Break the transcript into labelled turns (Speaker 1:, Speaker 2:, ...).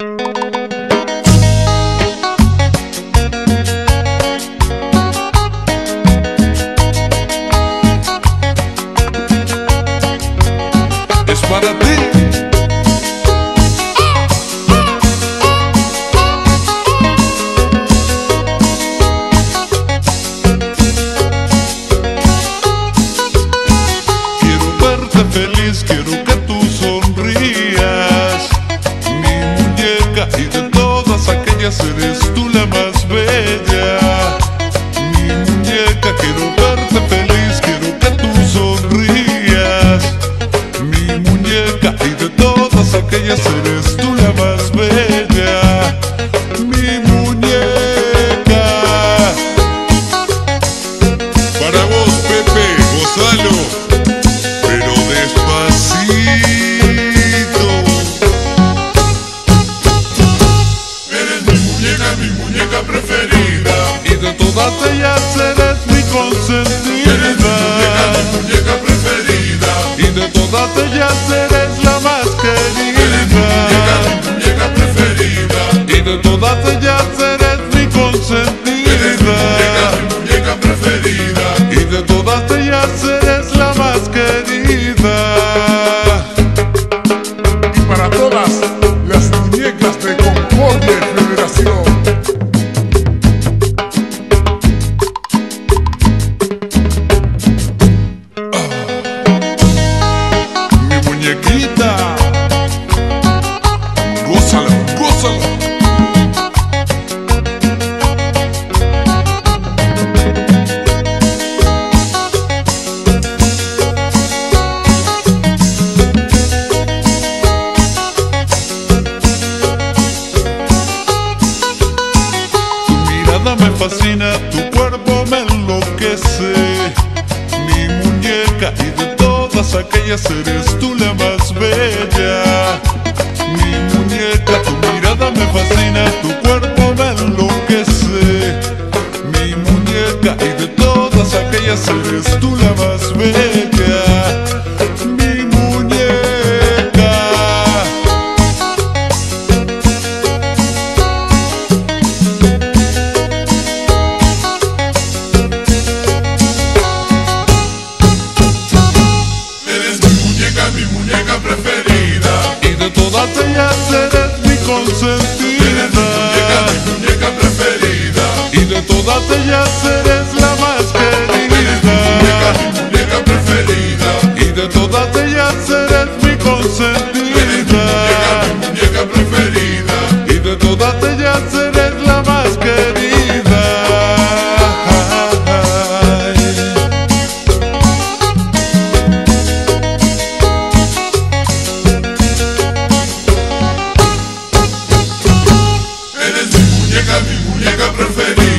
Speaker 1: Es para ti. Feliz, quiero aquellas eres tú la más bella. Mi muñeca, quiero verte feliz, quiero que tú sonrías. Mi muñeca y de todas aquellas mi muñeca,
Speaker 2: preferida.
Speaker 1: Y de todas ellas eres mi
Speaker 2: Eres mi
Speaker 1: consentida.
Speaker 2: muñeca, mi muñeca preferida.
Speaker 1: Y de todas ellas fascina,
Speaker 2: tu cuerpo me
Speaker 1: enloquece.
Speaker 2: Mi muñeca
Speaker 1: y de todas aquellas eres tú la más
Speaker 3: bella.
Speaker 1: Mi muñeca, tu mirada me fascina, tu cuerpo me enloquece. Mi muñeca y de todas aquellas eres tú la preferida. Y de todas ellas eres mi consentida. Eres mi muñeca, mi muñeca preferida. Y de todas ellas eres la más querida.
Speaker 2: Eres mi muñeca, mi muñeca preferida.
Speaker 1: Y de todas ellas eres mi consentida.
Speaker 2: Eres mi muñeca, mi muñeca preferida.
Speaker 1: Y de todas ellas eres preferir.